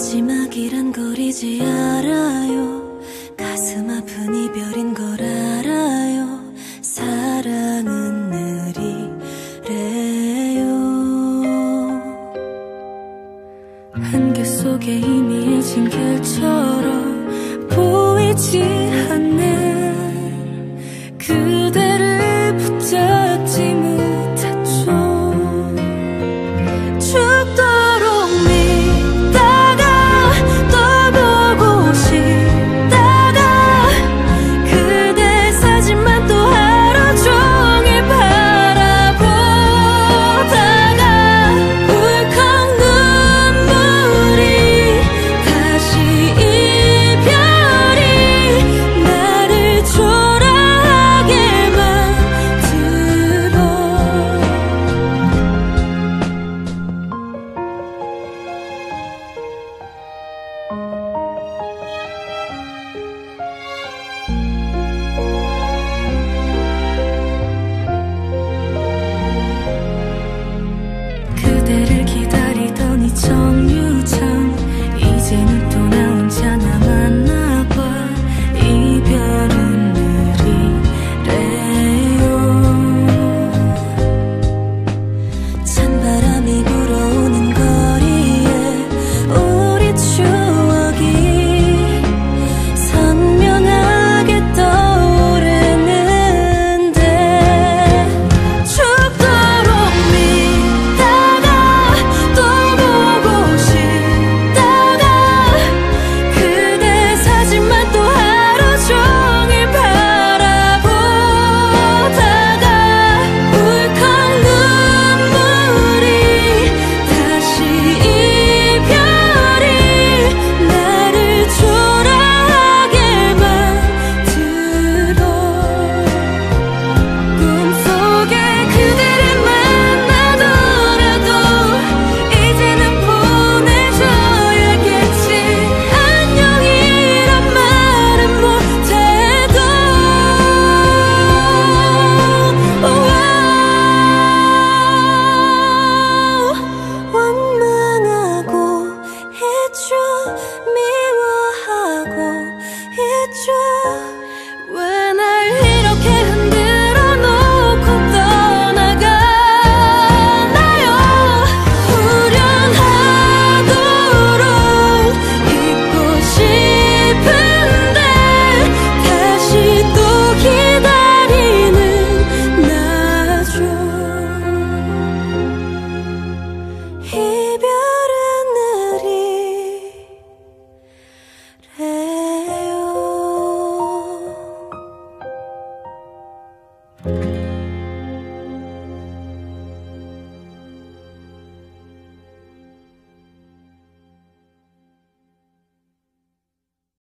마지막이란 걸 이제 알아요. 가슴 아픈 이별인 걸 알아요. 사랑은 느리래요. 한계 속에 희미해진 결처럼 보이지 그대를 기다